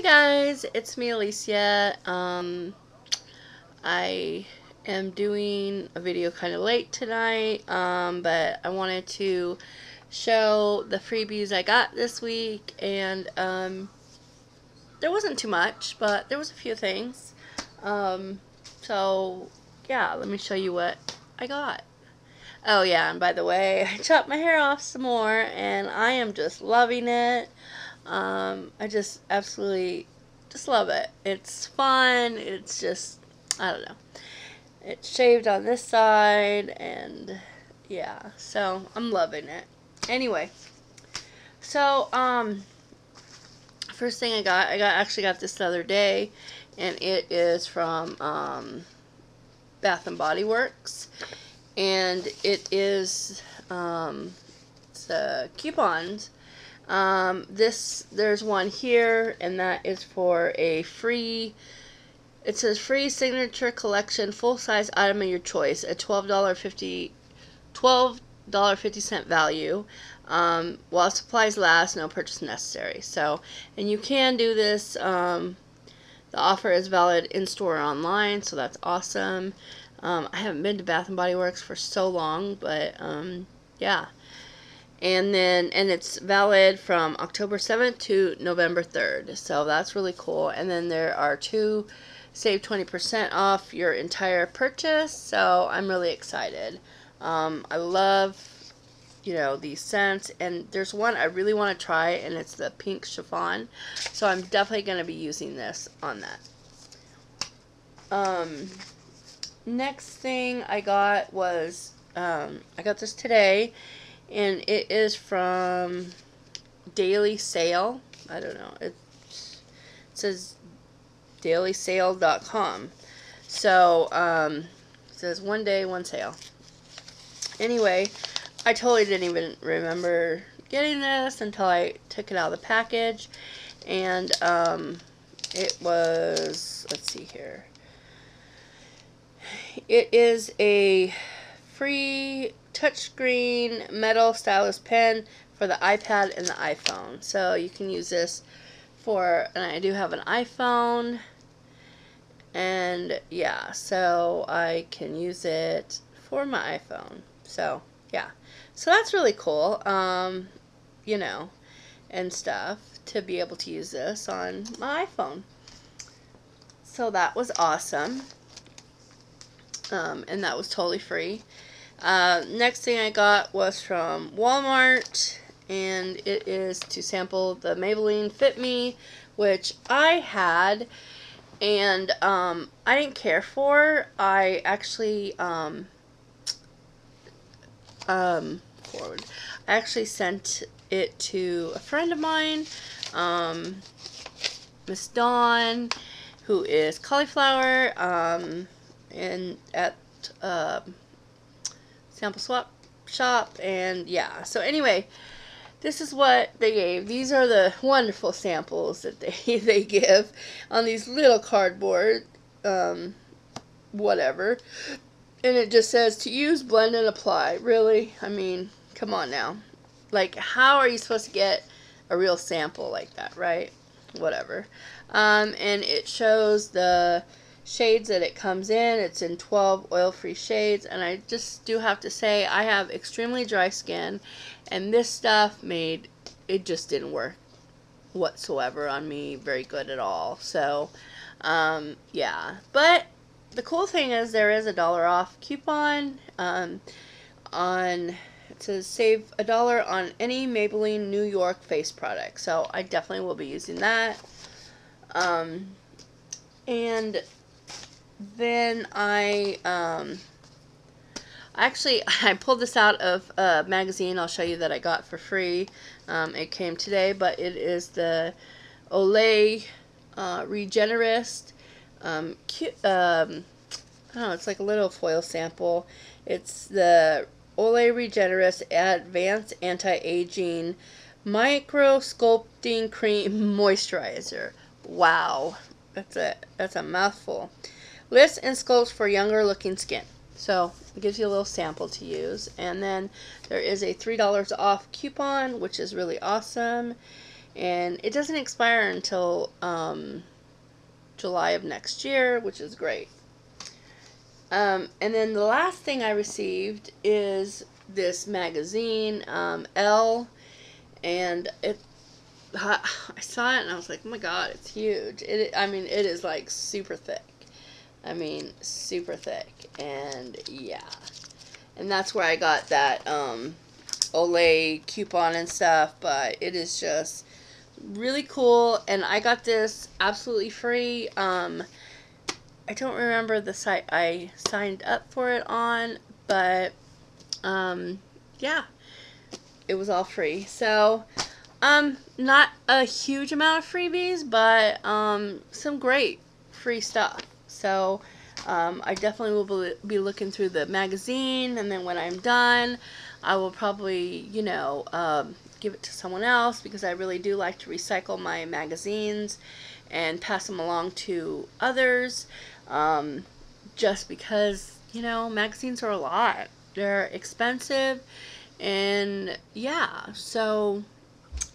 Hey guys, it's me Alicia. Um, I am doing a video kind of late tonight, um, but I wanted to show the freebies I got this week, and um, there wasn't too much, but there was a few things. Um, so yeah, let me show you what I got. Oh yeah, and by the way, I chopped my hair off some more, and I am just loving it. Um, I just absolutely just love it. It's fun. It's just, I don't know. It's shaved on this side and yeah, so I'm loving it. Anyway, so, um, first thing I got, I got actually got this the other day and it is from, um, Bath and Body Works and it is, um, uh, coupons um, this, there's one here, and that is for a free, it says free signature collection, full-size item of your choice, a $12.50, $12.50 value. Um, while supplies last, no purchase necessary. So, and you can do this, um, the offer is valid in-store or online, so that's awesome. Um, I haven't been to Bath & Body Works for so long, but, um, yeah and then and it's valid from October 7th to November 3rd so that's really cool. And then there are two save 20% off your entire purchase. So I'm really excited. Um, I love you know these scents. And there's one I really want to try and it's the pink chiffon. So I'm definitely going to be using this on that. Um, next thing I got was um, I got this today and it is from Daily Sale. I don't know. It, it says dailysale.com. So, um, it says one day, one sale. Anyway, I totally didn't even remember getting this until I took it out of the package. And, um, it was, let's see here. It is a free touchscreen metal stylus pen for the iPad and the iPhone. So you can use this for, and I do have an iPhone, and yeah, so I can use it for my iPhone. So yeah, so that's really cool, um, you know, and stuff to be able to use this on my iPhone. So that was awesome. Um, and that was totally free. Uh, next thing I got was from Walmart, and it is to sample the Maybelline Fit Me, which I had, and um, I didn't care for. I actually, um, um, forward. I actually sent it to a friend of mine, um, Miss Dawn, who is cauliflower, um, and at, uh, sample swap shop and yeah. So anyway this is what they gave. These are the wonderful samples that they they give on these little cardboard um, whatever. And it just says to use blend and apply. Really? I mean come on now. Like how are you supposed to get a real sample like that right? Whatever. Um, and it shows the shades that it comes in. It's in 12 oil-free shades, and I just do have to say I have extremely dry skin, and this stuff made, it just didn't work whatsoever on me very good at all. So, um, yeah. But the cool thing is there is a dollar off coupon um, on says save a dollar on any Maybelline New York face product. So I definitely will be using that. Um, and then I, um, actually, I pulled this out of a magazine I'll show you that I got for free. Um, it came today, but it is the Olay uh, Regenerist. Um, um, I don't know, it's like a little foil sample. It's the Olay Regenerist Advanced Anti-Aging Micro Sculpting Cream Moisturizer. Wow, that's a that's a mouthful. Lists and sculpts for younger looking skin. So it gives you a little sample to use. And then there is a $3 off coupon, which is really awesome. and it doesn't expire until um, July of next year, which is great. Um, and then the last thing I received is this magazine, um, Elle, and it. I saw it and I was like, oh my god, it's huge. It, I mean, it is like super thick. I mean, super thick, and yeah, and that's where I got that um, Olay coupon and stuff. But it is just really cool, and I got this absolutely free. Um, I don't remember the site I signed up for it on, but um, yeah, it was all free. So, um, not a huge amount of freebies, but um, some great free stuff. So, um, I definitely will be looking through the magazine, and then when I'm done, I will probably, you know, um, give it to someone else because I really do like to recycle my magazines and pass them along to others um, just because, you know, magazines are a lot. They're expensive, and yeah, so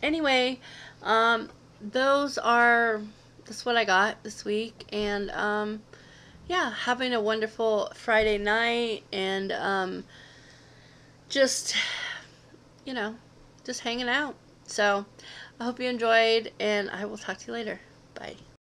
anyway, um, those are, that's what I got this week, and um, yeah, having a wonderful Friday night, and um, just, you know, just hanging out. So, I hope you enjoyed, and I will talk to you later. Bye.